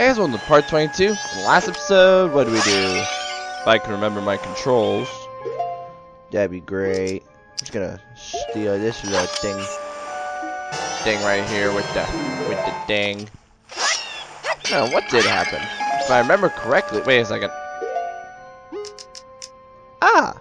Hey guys, welcome to part 22. In the last episode, what do we do? If I can remember my controls, that'd be great. I'm just gonna steal this little thing, thing right here with the with the ding. No, what did happen? If I remember correctly, wait a second. Ah,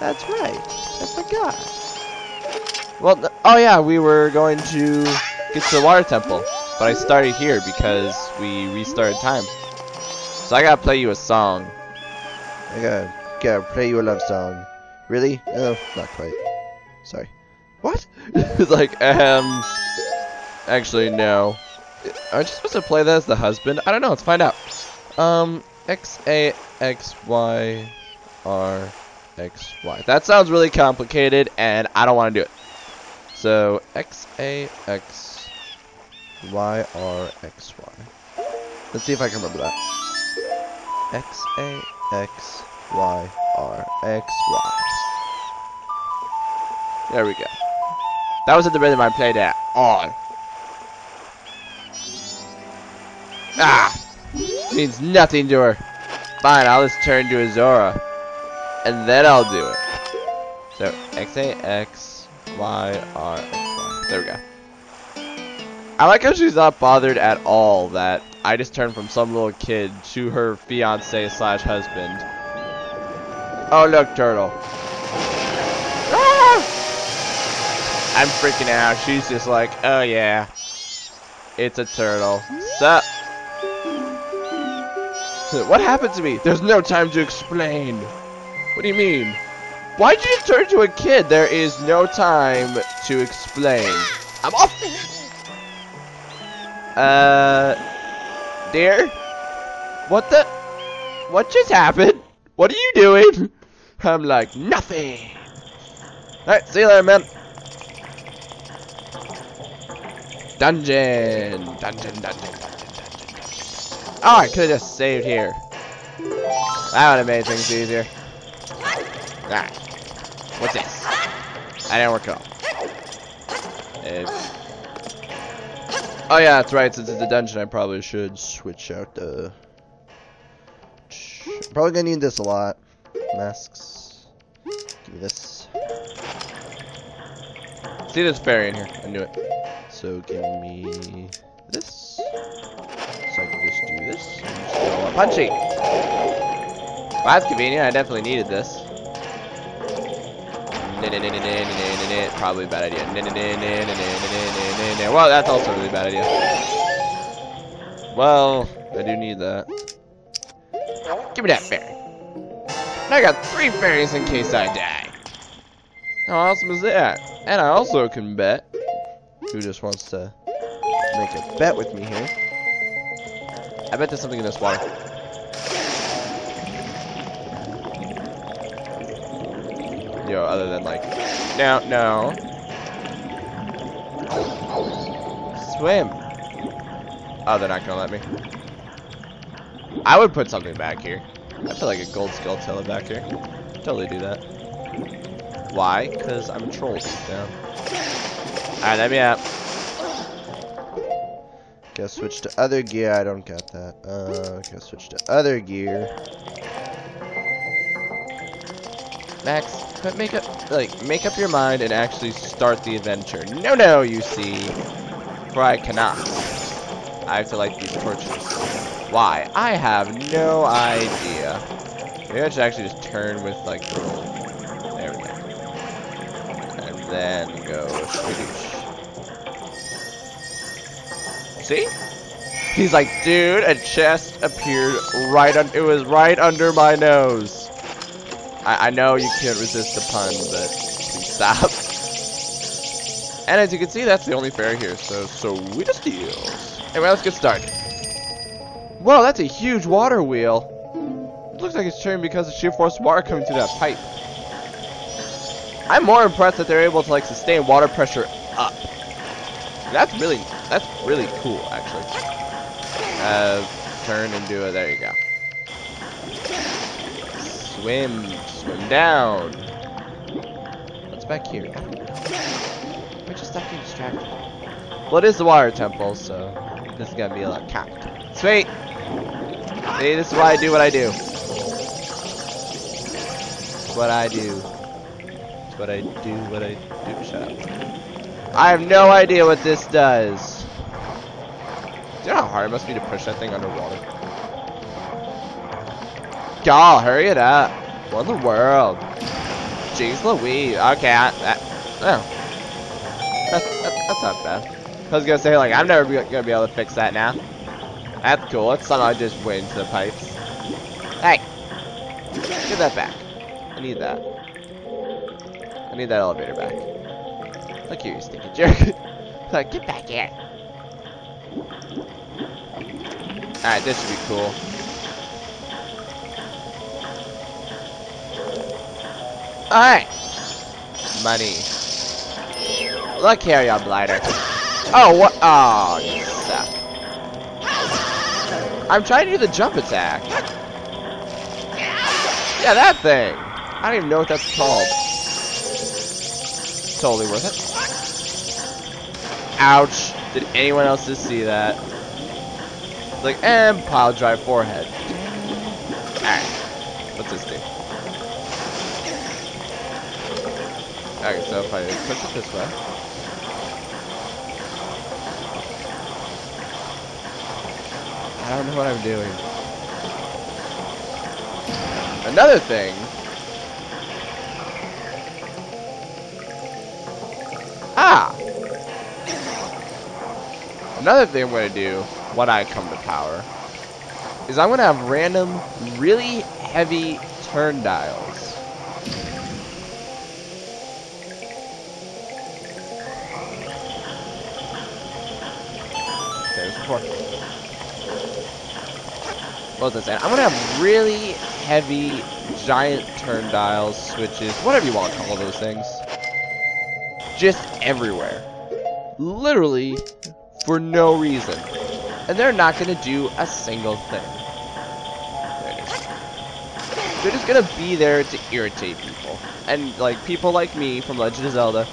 that's right. I forgot. Well, oh yeah, we were going to get to the water temple. But I started here because we restarted time. So I gotta play you a song. I gotta, gotta play you a love song. Really? No, not quite. Sorry. What? it's like, um... Actually, no. Aren't you supposed to play that as the husband? I don't know, let's find out. Um, X-A-X-Y-R-X-Y. That sounds really complicated, and I don't want to do it. So, X-A-X... Y R X Y. Let's see if I can remember that. X A X Y R X Y. There we go. That was at the rhythm I played at. On. Ah! Means nothing to her. Fine, I'll just turn to a Zora. And then I'll do it. So, X A X Y R X Y. There we go. I like how she's not bothered at all that I just turned from some little kid to her fiance slash husband. Oh look, turtle. Ah! I'm freaking out. She's just like, oh yeah, it's a turtle. Sup? What happened to me? There's no time to explain. What do you mean? Why'd you turn to a kid? There is no time to explain. I'm off. Uh, dear? What the? What just happened? What are you doing? I'm like, nothing. Alright, see you later, man. Dungeon. Dungeon, dungeon, dungeon, dungeon, dungeon. Oh, I could have just saved here. That would have made things easier. Alright. What's this? I didn't work all. If Oh yeah, that's right. Since it's a dungeon, I probably should switch out the. I'm probably gonna need this a lot. Masks. Give me this. See, there's a fairy in here. I knew it. So give me this. So I can just do this. And just punchy. Well, that's convenient. I definitely needed this. Probably a bad idea. Well, that's also a really bad idea. Well, I do need that. Give me that fairy. And I got three fairies in case I die. How awesome is that? And I also can bet. Who just wants to make a bet with me here? I bet there's something in this water. Yo, other than like, no, no. Swim. Oh, they're not gonna let me. I would put something back here. I feel like a gold Skulltula back here. Totally do that. Why? Because I'm a troll deep down. Alright, let me out. Gotta switch to other gear. I don't got that. Uh, gotta switch to other gear. Max, but make up, like, make up your mind and actually start the adventure. No, no, you see. For I cannot. I have to light these torches. Why? I have no idea. Maybe I should actually just turn with, like, the roll. There we go. And then go See? He's like, dude, a chest appeared right on, it was right under my nose. I, I know you can't resist the pun, but please stop. And as you can see, that's the only fairy here, so sweet as deals. Anyway, let's get started. Whoa, that's a huge water wheel. It looks like it's turning because of sheer force water coming through that pipe. I'm more impressed that they're able to like sustain water pressure up. That's really, that's really cool, actually. Uh, turn and do it. There you go. Swim, swim down. What's back here? We're just not getting distracted. Well, it is the water temple, so This is gonna be a lot count. Sweet. See, this is why I do what I do. It's what I do. It's what I do. What I do. Shut up. I have no idea what this does. Do you know how hard it must be to push that thing underwater? God, hurry it up. What in the world? Jeez Louise. Okay, I, that, oh. That's, that, that's not bad. I was gonna say, like, I'm never gonna be able to fix that now. That's cool. Let's somehow just went into the pipes. Hey! Get that back. I need that. I need that elevator back. Look here, you stinky jerk. like, get back here. Alright, this should be cool. Alright. Money. Look here, you blighter. Oh, what? Oh, you suck. I'm trying to do the jump attack. Yeah, that thing. I don't even know what that's called. Totally worth it. Ouch. Did anyone else just see that? It's like, and pile drive forehead. Okay, so if I push it this way. I don't know what I'm doing. Another thing. Ah! Another thing I'm going to do when I come to power is I'm going to have random, really heavy turn What was I saying? I'm gonna have really heavy, giant turn dials, switches, whatever you want to call those things. Just everywhere. Literally, for no reason. And they're not gonna do a single thing. They're just gonna be there to irritate people. And, like, people like me from Legend of Zelda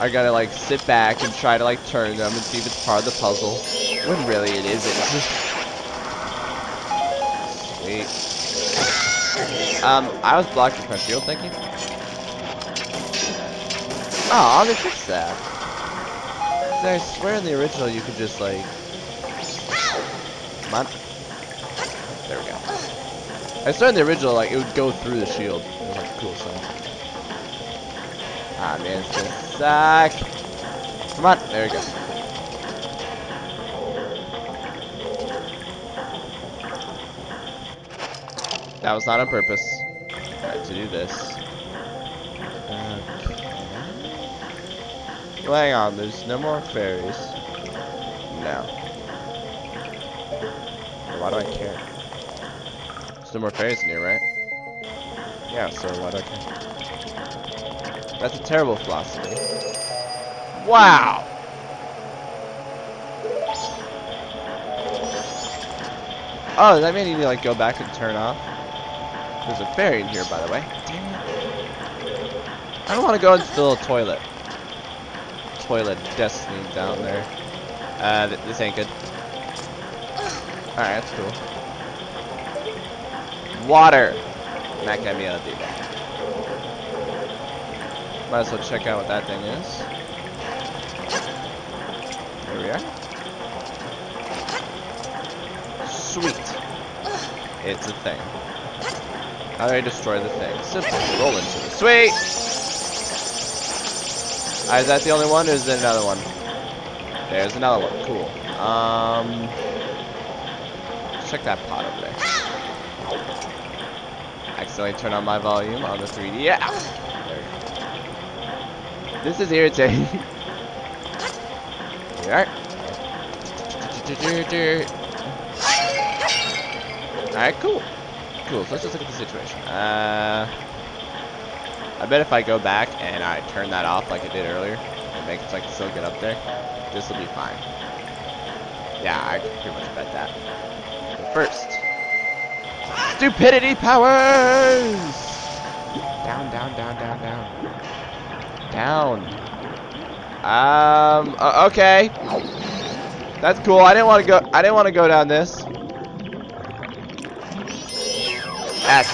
are gotta like, sit back and try to, like, turn them and see if it's part of the puzzle. When really it isn't. Sweet. Um, I was blocked with my shield, thank you. Oh, they fixed that. I swear in the original you could just like... Come on. There we go. I swear in the original, like, it would go through the shield. It was like cool stuff. Ah, man, suck. Come on, there we go. That was not on purpose. To do this. Okay. Hang on, there's no more fairies. No. Why do I care? There's no more fairies in here, right? Yeah, so why do I care? That's a terrible philosophy. Wow! Oh, does that mean you need to like go back and turn off? There's a fairy in here, by the way. Damn it. I don't want to go into the little toilet. Toilet destiny down there. Uh, th this ain't good. Alright, that's cool. Water! Not gonna be able to do that. Might as well check out what that thing is. There we are. Sweet. It's a thing. How do I destroy the thing? Simple. Roll into it. Sweet! Uh, is that the only one, or is there another one? There's another one. Cool. Um, check that pot over there. Accidentally turn on my volume on the 3D. Yeah. There we go. This is irritating. Are. Alright, cool. Cool, so let's just look at the situation. Uh, I bet if I go back and I turn that off like I did earlier, and make it so I can still get up there, this will be fine. Yeah, I can pretty much bet that. But first, stupidity powers! Down, down, down, down, down. Down. Um, uh, okay. That's cool. I didn't want to go. I didn't want to go down this. That's.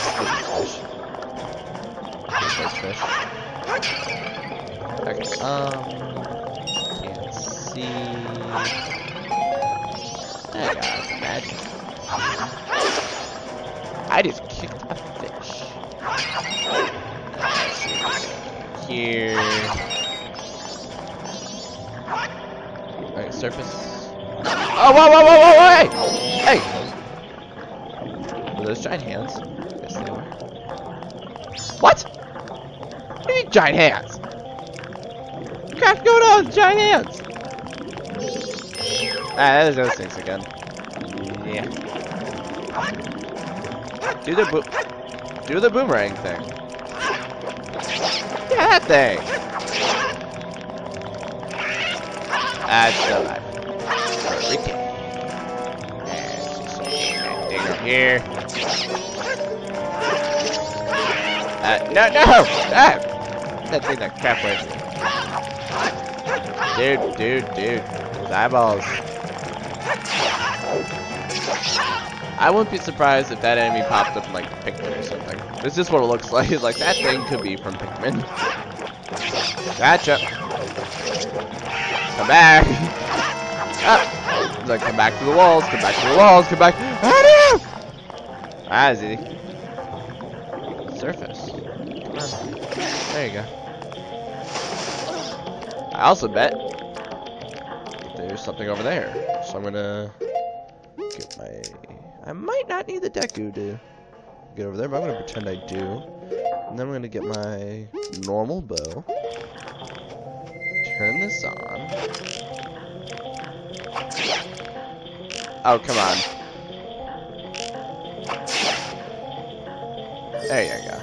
Okay. Um. Can't see. There. Magic. I just Here. Alright, surface. Oh, whoa, whoa, whoa, whoa, hey! Hey! Are those giant hands? Yes, they are. What? What do you mean, giant hands? Crap's going on giant hands? Ah, there's those things again. Yeah. Do the bo do the boomerang thing. Yeah, that thing. That's alive. Ricky. Dig up here. Uh, no, no! Ah! That thing that crap away. Dude, dude, dude. His eyeballs. I wouldn't be surprised if that enemy popped up in like Pikmin or something. This is what it looks like. Like that thing could be from Pikmin. Gotcha. Come back. ah. It's like come back to the walls. Come back to the walls. Come back. Ah, no! Ah, easy. Surface. There you go. I also bet there's something over there. So I'm gonna get my I might not need the Deku to get over there, but I'm going to pretend I do. And then I'm going to get my normal bow. Turn this on. Oh, come on. There you go.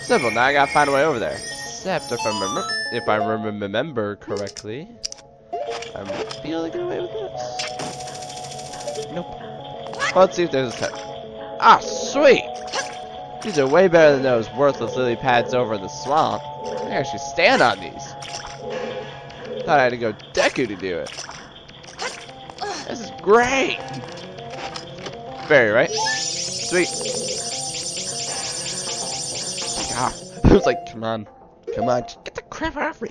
Simple, now I gotta find a way over there. Except if I remember, if I remember correctly, I might be able to get away with this. Nope. Let's see if there's a set. Ah, sweet! These are way better than those worthless lily pads over in the swamp. I can actually stand on these. Thought I had to go Deku to do it. This is great! Fairy, right? Sweet. Ah, I was like, come on. Come on, just get the crap off me.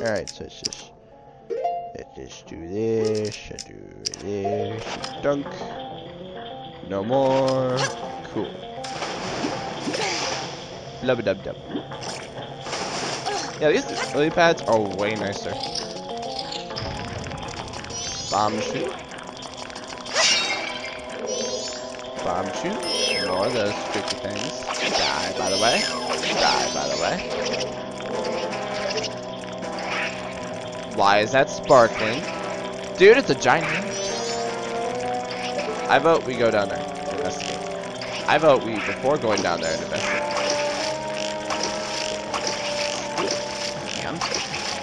Alright, so it's Let's just do this, I do this, dunk. No more. Cool. Lub dub dub. Yeah, these lily pads are way nicer. Bombchu. Bomb shoot. More of those tricky things. Die, by the way. Die, by the way. Why is that sparkling? Dude, it's a giant hand. I vote we go down there and investigate. I vote we, before going down there and investigate.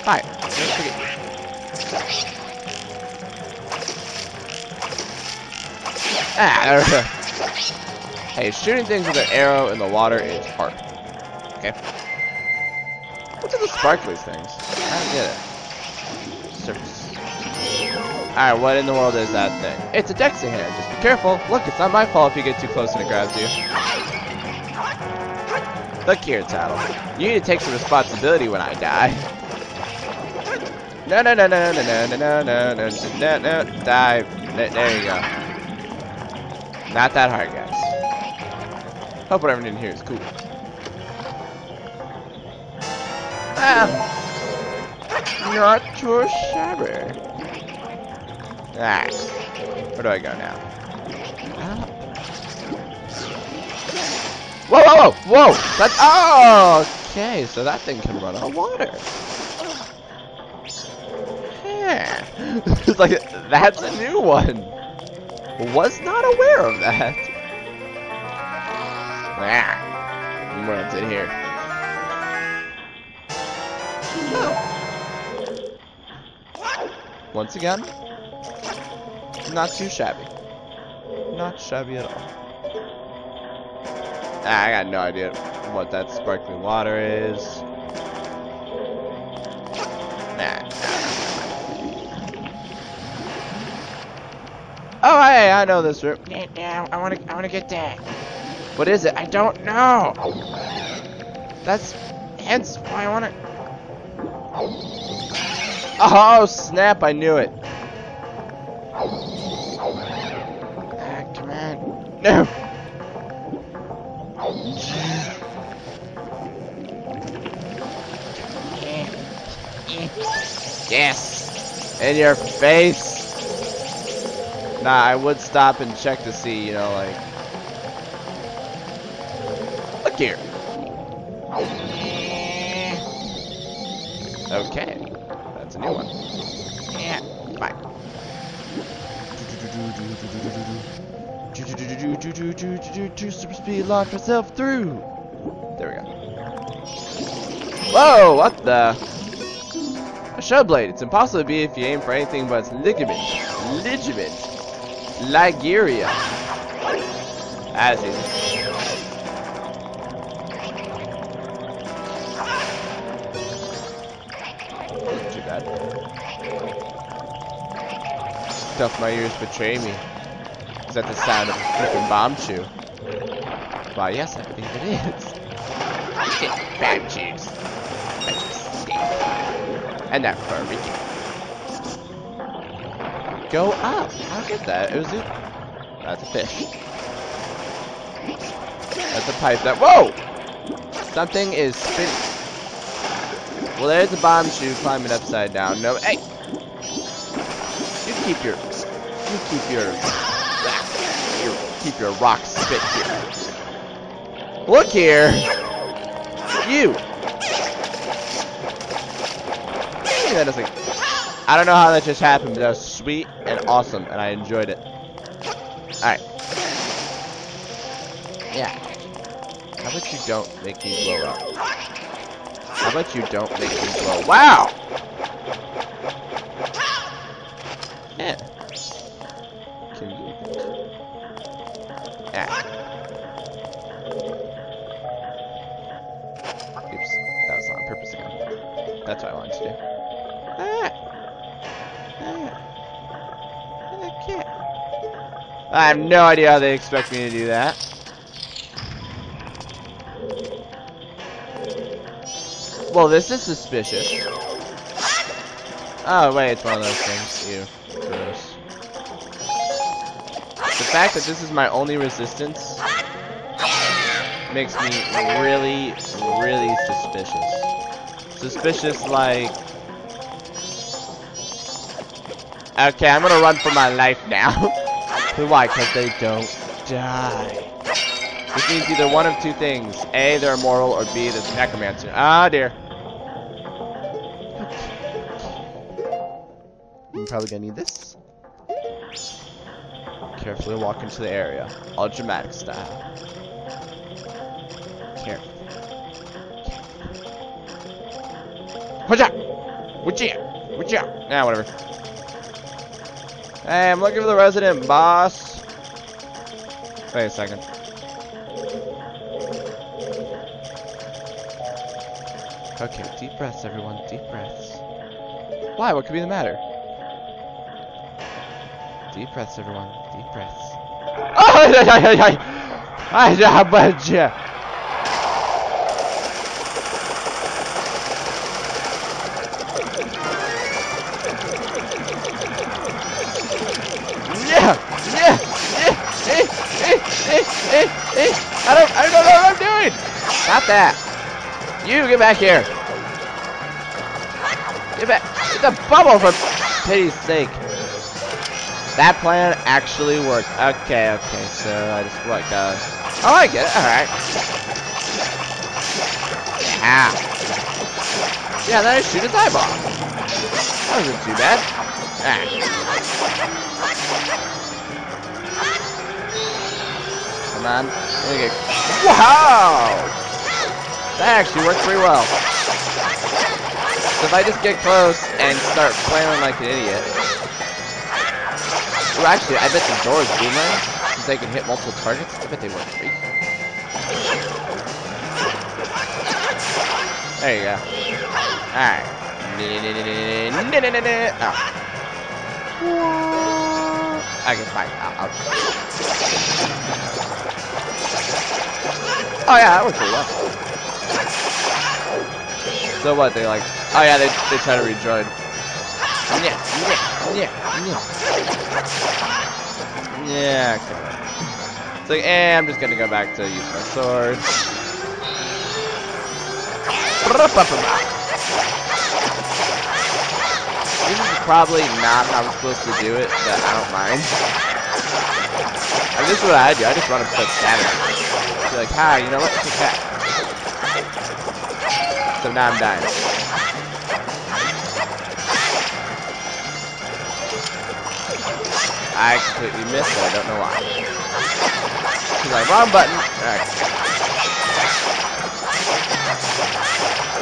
Hi. Let's. Ah, hey, shooting things with an arrow in the water is hard. Okay? What's with the sparkly things? I don't get it surface. Alright, what in the world is that thing? It's a Dexihand. Just be careful. Look, it's not my fault if you get too close and it grabs you. Look here, Tatl. You need to take some responsibility when I die. No, no, no, no, no, no, no, no, no, no, no, no, die. There you go. Not that hard, guys. Hope what everyone in here is cool. Ah! Not too shabby. Ah. Where do I go now? Ah. Whoa, whoa, whoa! Whoa! That's, oh, okay, so that thing can run on water. Yeah. it's like, that's a new one. Was not aware of that. Ah. In here? Once again, not too shabby. Not shabby at all. Ah, I got no idea what that sparkling water is. Nah. Oh, hey, I know this room. Yeah, yeah, I wanna, I wanna get that. What is it? I don't know. That's hence why I wanna. Oh, snap, I knew it. Ah, come on. No. Yes. In your face. Nah, I would stop and check to see, you know, like. Look here. Okay. Super speed launch myself through. There we go. Whoa! What the? A show blade. It's impossible to be if you aim for anything but ligament. Ligament. Ligeria. As is. Stuff my ears betray me. Is that the sound of a freaking Bombchu? Why, yes, I believe it is. Bad cheese. And that furry. Go up. I'll get that. It was. That's a fish. That's a pipe that. Whoa! Something is spinning. Well, there's a Bombchu climbing upside down. No, hey! Keep your. You keep your. You keep your rock spit here. Look here! You! That doesn't. I don't know how that just happened, but that was sweet and awesome, and I enjoyed it. Alright. Yeah. How about you don't make me blow up? How about you don't make me blow? Wow! I have no idea how they expect me to do that. Well, this is suspicious. Oh, wait, it's one of those things. Ew. Gross. The fact that this is my only resistance makes me really, really suspicious. Suspicious like... Okay, I'm gonna run for my life now. Why? Because they don't die. This means either one of two things. A, they're immortal, or B, there's a necromancer. Ah, dear. I'm probably gonna need this. Carefully walk into the area. All dramatic style. Careful. Watch out! Watch out! Watch out! Nah, whatever. Hey, I'm looking for the resident boss. Wait a second. Okay, deep breaths, everyone. Deep breaths. Why? What could be the matter? Deep breaths, everyone. Deep breaths. Oh, ay, ay, ay, ay. Ay, ya, but yeah. Yeah, I don't, I don't know what I'm doing. Stop that. You get back here. Get back. It's a bubble for pity's sake. That plan actually worked. Okay, okay, so I just like uh Oh I get it, alright. Yeah. Yeah, then I shoot his eyeball. That wasn't too bad. Ah. Come on. Let me get Wow! That actually worked pretty well. So if I just get close and start flailing like an idiot. Well, actually, I bet the Zora's boomerangs, since they can hit multiple targets, I bet they work. There you go. Alright. Oh. I guess fine. I'll, I'll... Oh yeah, that worked pretty well. So what? They like? Oh yeah, they they try to rejoin. Yeah, yeah, yeah, yeah. Yeah. Okay. It's like, eh, I'm just gonna go back to use my sword. This is probably not how I'm supposed to do it, but I don't mind. I guess what I do, I just run to scatter. Be like, hi, you know what? It's okay. So now I'm dying. I completely missed it, I don't know why. She's like, wrong button. Alright.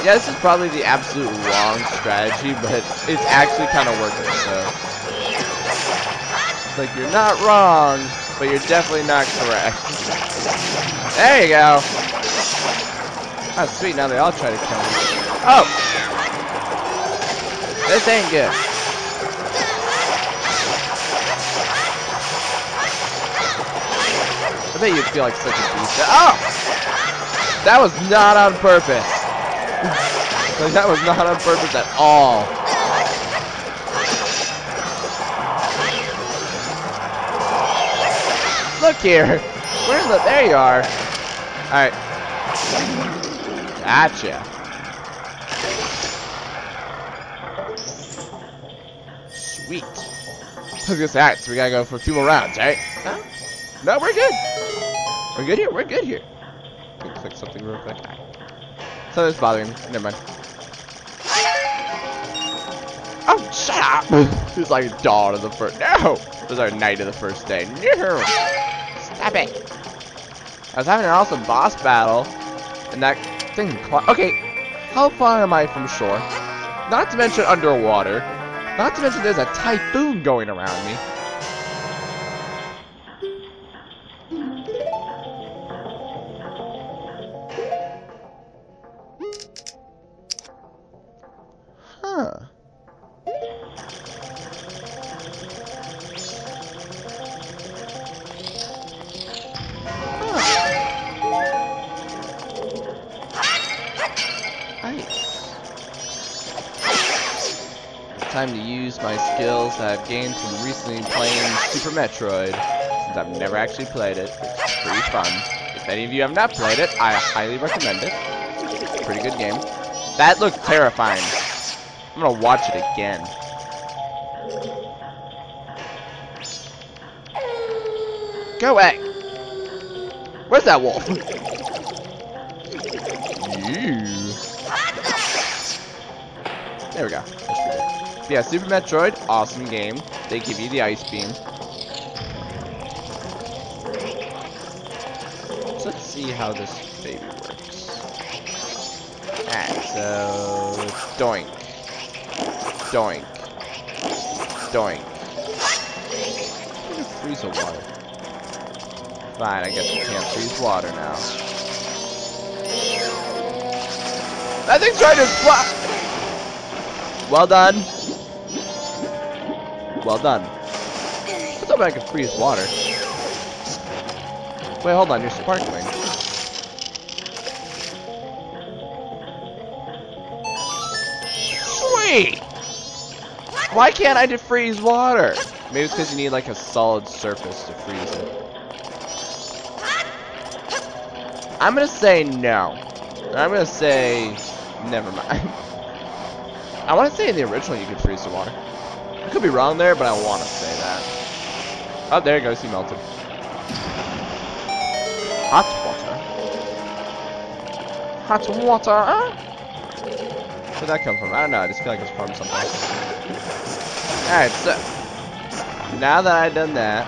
Yeah, this is probably the absolute wrong strategy, but it's actually kind of working, so. It's like, you're not wrong, but you're definitely not correct. There you go. Oh, sweet, now they all try to kill me. Oh! This ain't good. I bet you'd feel like such a beast. Oh! That was not on purpose. like, that was not on purpose at all. Look here. Where the? There you are. Alright. Gotcha. Sweet. At that. So we gotta go for a few more rounds, right? No? No, we're good. We're good here. We're good here. Let me click something real quick. So it's bothering me. Never mind. Oh, shut up! It's like dawn of the first. No! It was our night of the first day. No! Stop it! I was having an awesome boss battle, and that thing. Okay, how far am I from shore? Not to mention underwater. Not to mention there's a typhoon going around me. Time to use my skills that I've gained from recently playing Super Metroid, since I've never actually played it. It's pretty fun. If any of you have not played it, I highly recommend it. Pretty good game. That looked terrifying. I'm gonna watch it again. Go away! Where's that wolf? you. There we go. Good. Yeah, Super Metroid, awesome game. They give you the ice beam. So let's see how this baby works. Alright, so doink. Doink. Doink. Freeze the water. Fine, I guess we can't freeze water now. That thing's trying to fly! Well done. Well done. Let's I can freeze water. Wait, hold on, you're sparkling. Sweet! Why can't I defreeze water? Maybe it's because you need like a solid surface to freeze it. I'm gonna say no. I'm gonna say never mind. I want to say in the original you could freeze the water. I could be wrong there, but I want to say that. Oh, there it goes. He melted. Hot water. Hot water. Where'd that come from? I don't know. I just feel like it's from something. Alright, so. Now that I've done that,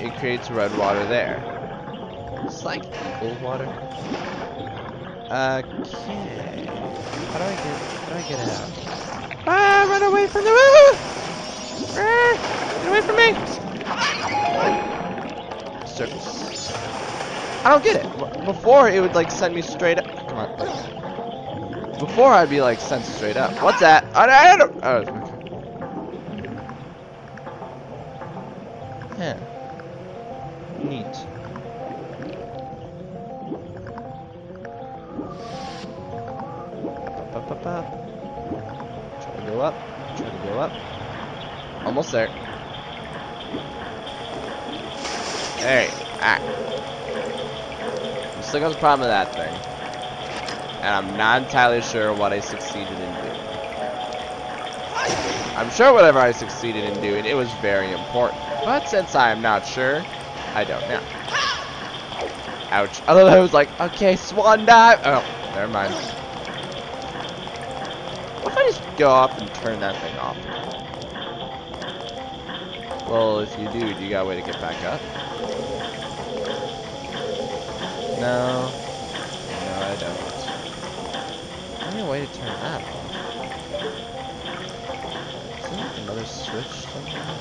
it creates red water there. It's like equal water. Okay. How do I get how do I get out? Ah, run away from the ah! Ah, get away from me! Surface. I don't get it. Before it would like send me straight up. Come on. Before I'd be like sent straight up. What's that? I, I don't. Oh, Hey, ah. I'm still got the problem with that thing. And I'm not entirely sure what I succeeded in doing. I'm sure whatever I succeeded in doing, it was very important. But since I'm not sure, I don't know. Ouch. I thought I was like, okay, swan dive. Oh, never mind. What if I just go up and turn that thing off? Well, if you do, do you got a way to get back up? No. No, I don't. Any way to turn that off? Is there like another switch somewhere?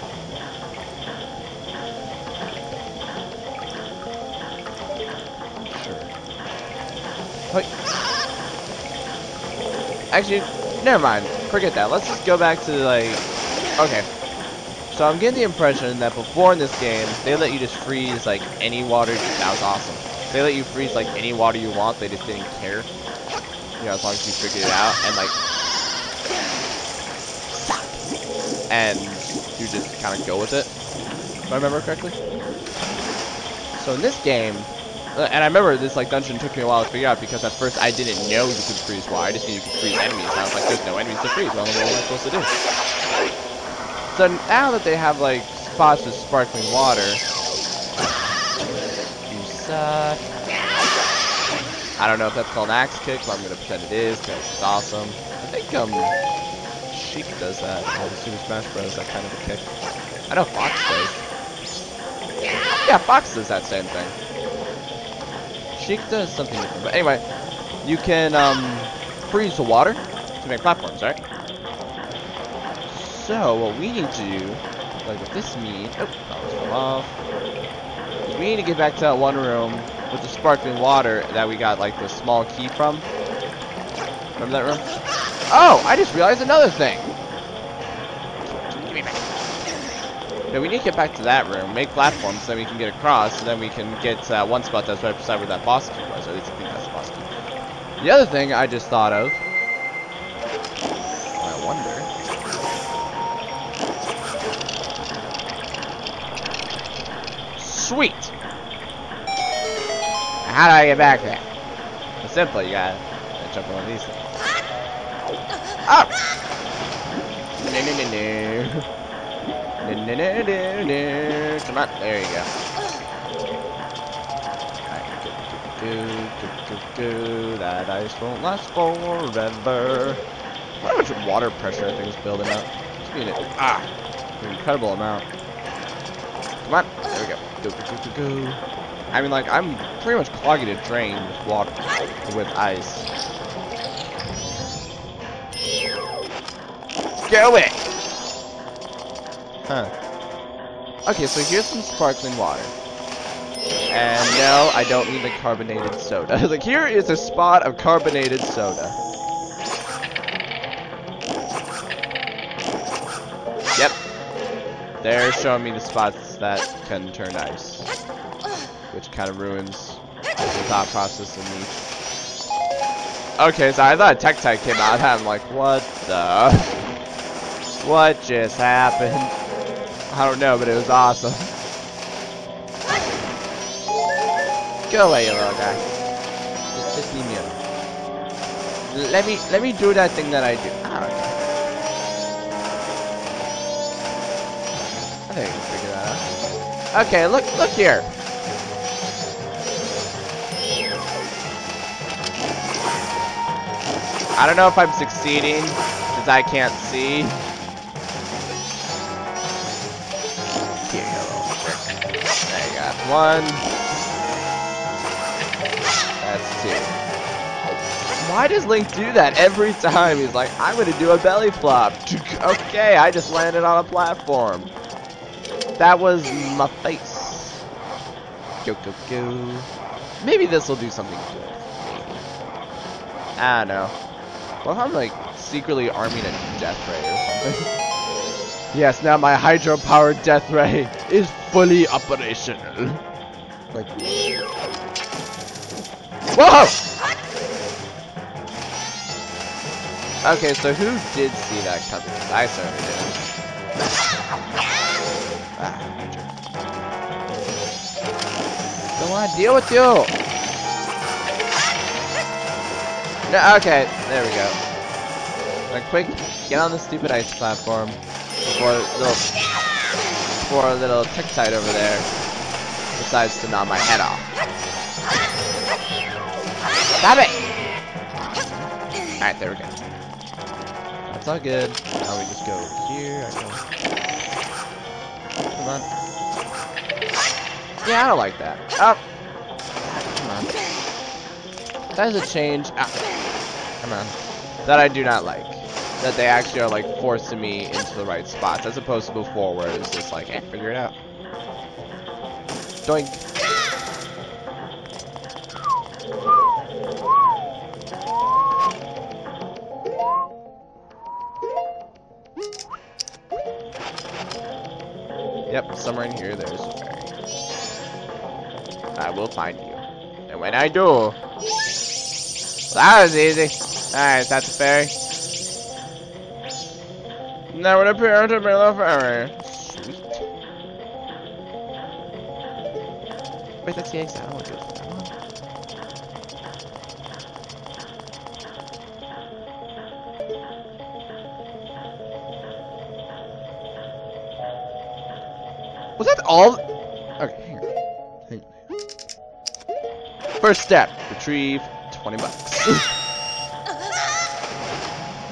Actually, never mind. Forget that. Let's just go back to like. Okay. So I'm getting the impression that before in this game, they let you just freeze like any water. That was awesome. They let you freeze like any water you want. They just didn't care. You know, as long as you figured it out and like. And you just kind of go with it. If I remember correctly. So in this game, uh, and I remember this like dungeon took me a while to figure out because at first I didn't know you could freeze water. I just knew you could freeze enemies. And I was like, there's no enemies to freeze. Well, what am I supposed to do? So now that they have like spots with sparkling water, you suck. I don't know if that's called an axe kick, but I'm gonna pretend it is because it's awesome. I think um, Sheik does that on Super Smash Bros. That kind of a kick. I know Fox does. Yeah, Fox does that same thing. Sheik does something different, but anyway, you can um freeze the water to make platforms, right? So what we need to do, like with this meat, oh, that was fell off. We need to get back to that one room with the sparkling water that we got like the small key from. Remember that room? Oh, I just realized another thing. Give me back. No, we need to get back to that room, make platforms, so then we can get across, and then we can get to that one spot that's right beside where that boss key was. Or at least I think that's the boss key. The other thing I just thought of, Sweet! How do I get back there? It's simple, you gotta, jump on these things. Oh! No, no, no, no. No, no, no, no, no. Come on, there you go. Go, go, go, go, go. That ice won't last forever. How much water pressure I think is building up? It's being ah, an incredible amount. Come on, there we go. Go, go, go, go, go. I mean, like, I'm pretty much clogging a drain with water, with ice. Go away! Huh. Okay, so here's some sparkling water. And no, I don't mean the carbonated soda. like, here is a spot of carbonated soda. Yep. They're showing me the spots that can turn ice. Which kind of ruins the thought process of me. Okay, so I thought a Tektite came out, I'm like, what the? What just happened? I don't know, but it was awesome. Go away, you little guy. Just, just leave me alone. Let me, let me do that thing that I do. Ah, I think Okay, look, look here. I don't know if I'm succeeding, since I can't see. Here you go. There you go. One. That's two. Why does Link do that every time? He's like, I'm gonna do a belly flop. Okay, I just landed on a platform. That was my face. Go, go, go. Maybe this will do something good. Maybe. I don't know. If I'm like secretly arming a death ray or something? Yes, now my hydro-powered death ray is fully operational. Like, whoa! Okay, so who did see that coming? I certainly didn't. Ah! Ah, jerk. Don't want to deal with you. No, okay, there we go. Quick, get on the stupid ice platform before little, before a little Tektite over there decides to gnaw my head off. Stop it! Alright, there we go. That's all good. Now we just go here. Yeah, I don't like that. Up. Come on. That is a change. Ah. Come on. That I do not like. That they actually are like forcing me into the right spots as opposed to before where it's just like, eh, figure it out. Doink. Somewhere in here there's a fairy. I will find you. And when I do... That was easy. Alright, is that the fairy? Now would appear to be the fairy. Sweet. Wait, that's the exit. I don't want to do that all? Okay. First step, retrieve 20 bucks.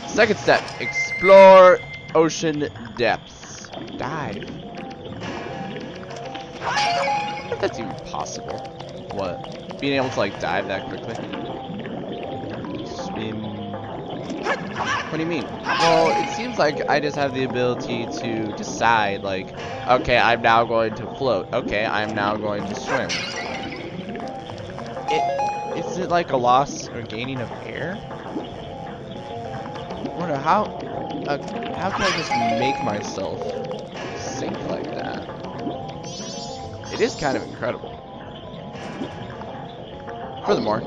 Second step, explore ocean depths. Dive. That's even possible. What? Being able to like dive that quickly? Swim. What do you mean? Well, it seems like I just have the ability to decide, like, okay, I'm now going to float. Okay, I'm now going to swim. It, is it like a loss or gaining of air? I wonder how, uh, how can I just make myself sink like that? It is kind of incredible. Furthermore,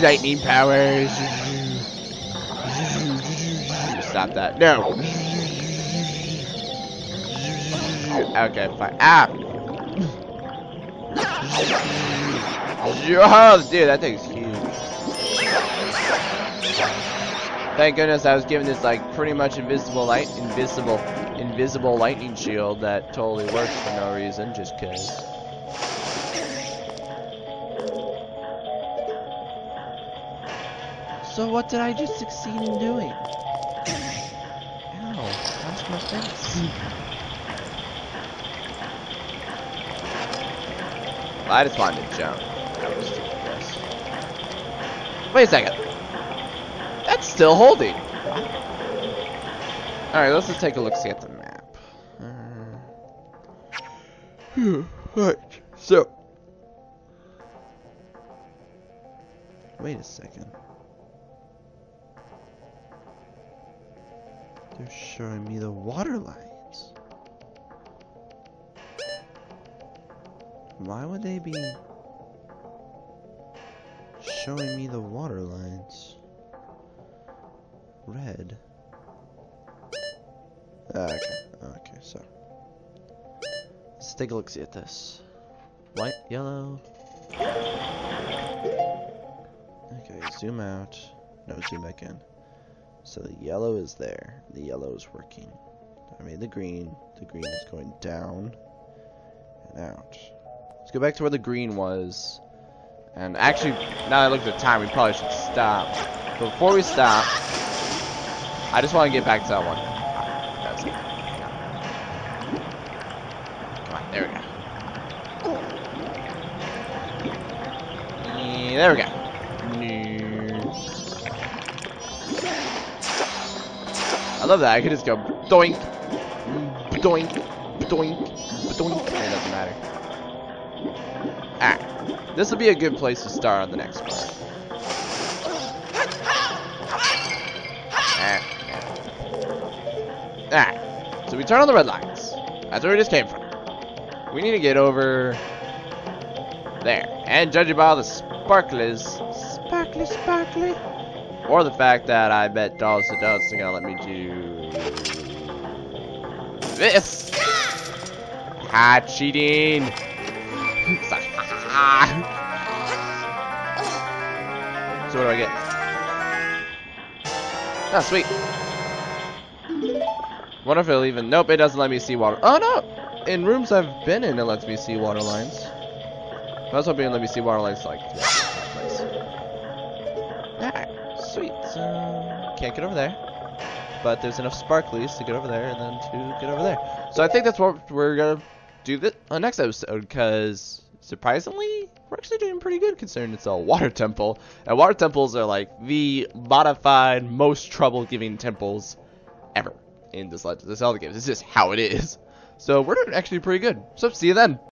lightning powers. Stop that. No. Okay, fine. Ah. Oh, dude, that thing's huge. Thank goodness I was given this like pretty much invisible light, invisible, invisible lightning shield that totally works for no reason, just cause. So what did I just succeed in doing? Ow, that's my face. I just wanted to jump. That was yes. Wait a second. That's still holding. Alright, let's just take a look see at the map. Uh, so. Wait a second. They're showing me the water lines. Why would they be showing me the water lines? Red. Ah, Okay, okay, so. Let's take a look see at this. White, yellow. Okay, zoom out. No, zoom back in. So the yellow is there. The yellow is working. I made the green. The green is going down and out. Let's go back to where the green was. And actually, now that I look at the time, we probably should stop. But before we stop, I just want to get back to that one. Come on, there we go. There we go. I love that. I could just go doink, doink, doink. This will be a good place to start on the next part. Alright. Alright. So we turn on the red lights. That's where we just came from. We need to get over there. And judging by all the sparklers, sparkly, sparkly, or the fact that I bet dollars to donuts are gonna let me do this. Ha, cheating. Ah. so what do I get? Oh, sweet. Wonder if it'll even. Nope, it doesn't let me see water. Oh no! In rooms I've been in, it lets me see water lines. I was hoping it let me see water lines like. Alright, ah, sweet. So, can't get over there. But there's enough sparklies to get over there and then to get over there. So I think that's what we're gonna do the on uh, next episode, because surprisingly, we're actually doing pretty good considering it's a water temple. And water temples are like the modified, most trouble-giving temples ever in this Legend of Zelda games. It's just how it is. So we're doing actually pretty good. So see you then.